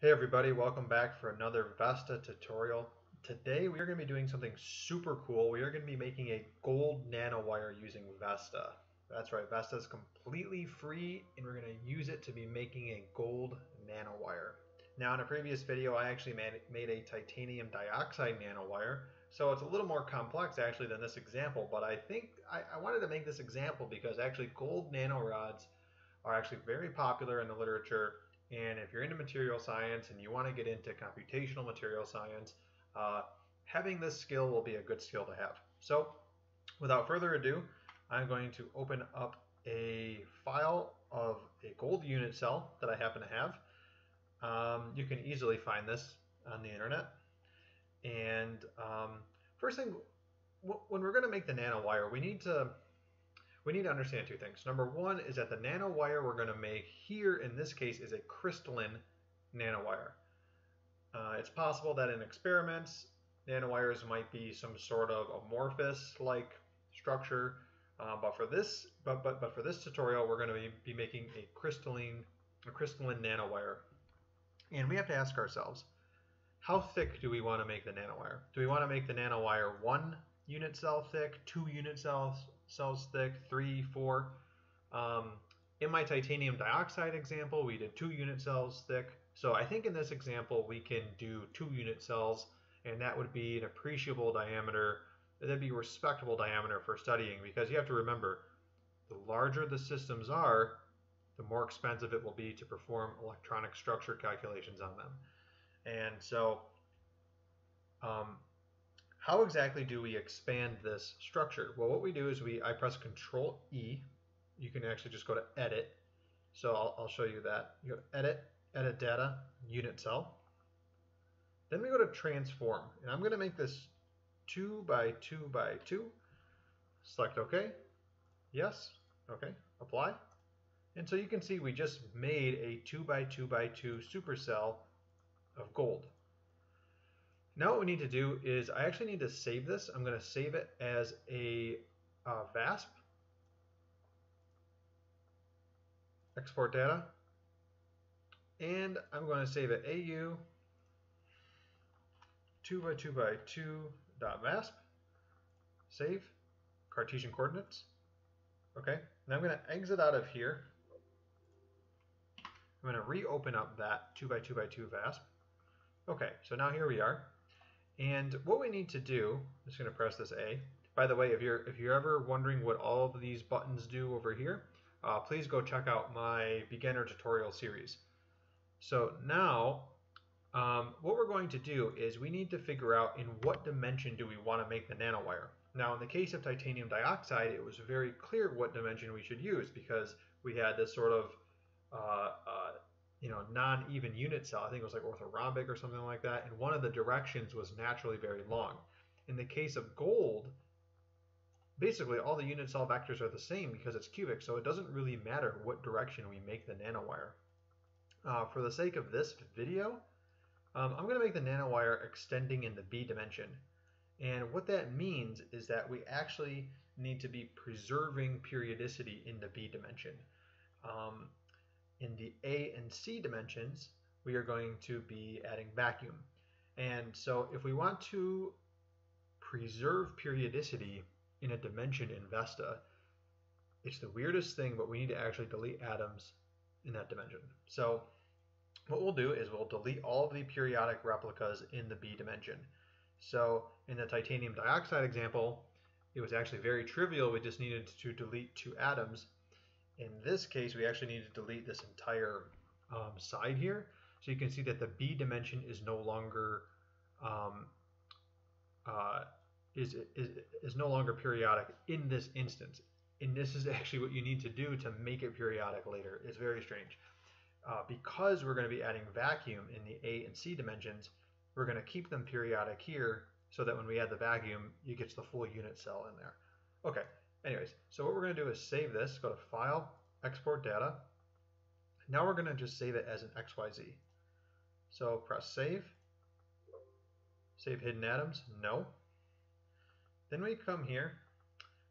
Hey everybody, welcome back for another Vesta tutorial. Today we are going to be doing something super cool. We are going to be making a gold nanowire using Vesta. That's right, Vesta is completely free and we're going to use it to be making a gold nanowire. Now in a previous video I actually made, a titanium dioxide nanowire, so it's a little more complex actually than this example, but I think I, I wanted to make this example because actually gold nanorods are actually very popular in the literature and if you're into material science and you want to get into computational material science, uh, having this skill will be a good skill to have. So without further ado, I'm going to open up a file of a gold unit cell that I happen to have. Um, you can easily find this on the internet. And um, first thing, when we're going to make the nanowire, we need to we need to understand two things. Number one is that the nanowire we're going to make here in this case is a crystalline nanowire. Uh, it's possible that in experiments, nanowires might be some sort of amorphous-like structure, uh, but for this, but but but for this tutorial, we're going to be, be making a crystalline, a crystalline nanowire, and we have to ask ourselves, how thick do we want to make the nanowire? Do we want to make the nanowire one unit cell thick, two unit cells cells thick, three, four. Um, in my titanium dioxide example, we did two unit cells thick. So I think in this example, we can do two unit cells, and that would be an appreciable diameter. That'd be a respectable diameter for studying because you have to remember, the larger the systems are, the more expensive it will be to perform electronic structure calculations on them. And so um, how exactly do we expand this structure? Well, what we do is we I press Control E. You can actually just go to Edit. So I'll, I'll show you that. You go to Edit, Edit Data, Unit Cell. Then we go to Transform, and I'm going to make this 2 by 2 by 2. Select OK. Yes. OK. Apply. And so you can see we just made a 2 by 2 by 2 supercell of gold. Now what we need to do is I actually need to save this. I'm going to save it as a uh, VASP. Export data. And I'm going to save it AU 2 by 2 by 2 dot VASP. Save. Cartesian coordinates. Okay. Now I'm going to exit out of here. I'm going to reopen up that 2 by 2 by 2 VASP. Okay, so now here we are. And what we need to do, I'm just going to press this A. By the way, if you're if you're ever wondering what all of these buttons do over here, uh, please go check out my beginner tutorial series. So now, um, what we're going to do is we need to figure out in what dimension do we want to make the nanowire. Now, in the case of titanium dioxide, it was very clear what dimension we should use because we had this sort of uh, uh, you know, non-even unit cell. I think it was like orthorhombic or something like that. And one of the directions was naturally very long. In the case of gold, basically all the unit cell vectors are the same because it's cubic, so it doesn't really matter what direction we make the nanowire. Uh, for the sake of this video, um, I'm going to make the nanowire extending in the B dimension. And what that means is that we actually need to be preserving periodicity in the B dimension. Um, in the A and C dimensions, we are going to be adding vacuum. And so if we want to preserve periodicity in a dimension in Vesta, it's the weirdest thing, but we need to actually delete atoms in that dimension. So what we'll do is we'll delete all of the periodic replicas in the B dimension. So in the titanium dioxide example, it was actually very trivial. We just needed to delete two atoms in this case, we actually need to delete this entire um, side here. So you can see that the B dimension is no longer um, uh, is, is, is no longer periodic in this instance. And this is actually what you need to do to make it periodic later. It's very strange. Uh, because we're going to be adding vacuum in the A and C dimensions, we're going to keep them periodic here so that when we add the vacuum, you get the full unit cell in there. Okay, Anyways, so what we're going to do is save this, go to File, Export Data. Now we're going to just save it as an XYZ. So press Save. Save hidden atoms, no. Then we come here,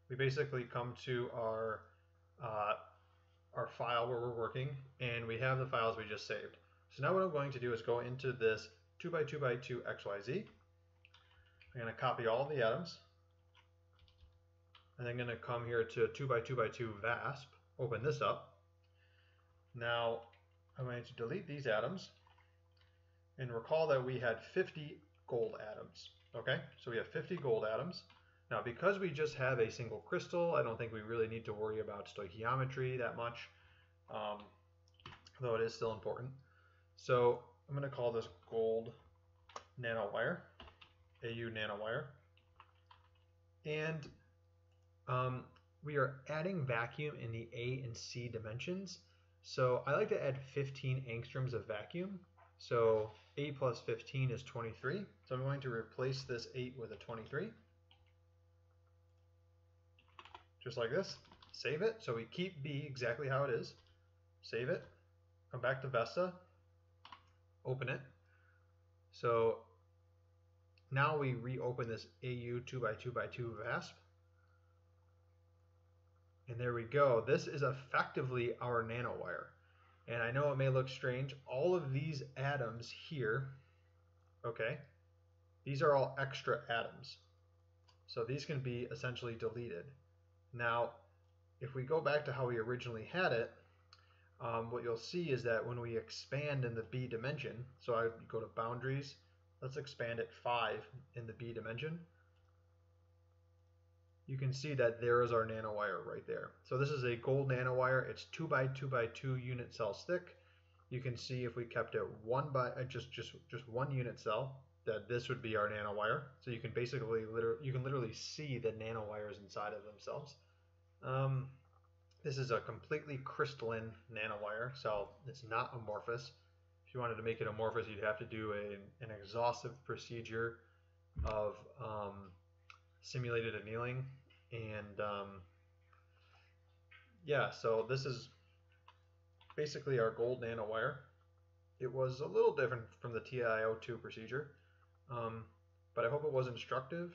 we basically come to our, uh, our file where we're working, and we have the files we just saved. So now what I'm going to do is go into this 2 by 2 by 2 XYZ. I'm going to copy all the atoms. And I'm going to come here to 2 by 2 by 2 VASP, open this up. Now I'm going to delete these atoms and recall that we had 50 gold atoms. Okay, so we have 50 gold atoms. Now because we just have a single crystal, I don't think we really need to worry about stoichiometry that much, um, though it is still important. So I'm going to call this gold nanowire, AU nanowire. And um, we are adding vacuum in the A and C dimensions. So I like to add 15 angstroms of vacuum. So 8 plus 15 is 23. So I'm going to replace this 8 with a 23. Just like this. Save it. So we keep B exactly how it is. Save it. Come back to Vesta. Open it. So now we reopen this AU 2x2x2 VASP. And there we go. This is effectively our nanowire. And I know it may look strange. All of these atoms here, okay, these are all extra atoms. So these can be essentially deleted. Now, if we go back to how we originally had it, um, what you'll see is that when we expand in the B dimension, so I go to boundaries, let's expand it 5 in the B dimension you can see that there is our nanowire right there. So this is a gold nanowire. It's two by two by two unit cells thick. You can see if we kept it one by uh, just just just one unit cell, that this would be our nanowire. So you can basically literally you can literally see the nanowires inside of themselves. Um, this is a completely crystalline nanowire, so it's not amorphous. If you wanted to make it amorphous, you'd have to do a, an exhaustive procedure of um, simulated annealing and um, yeah so this is basically our gold nanowire. It was a little different from the TiO2 procedure um, but I hope it was instructive.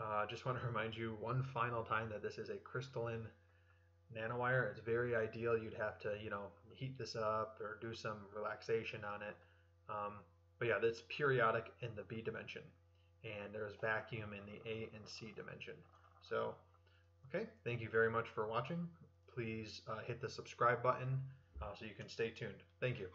I uh, just want to remind you one final time that this is a crystalline nanowire. It's very ideal. You'd have to you know heat this up or do some relaxation on it. Um, but yeah it's periodic in the B dimension and there's vacuum in the A and C dimension. So, okay, thank you very much for watching. Please uh, hit the subscribe button uh, so you can stay tuned. Thank you.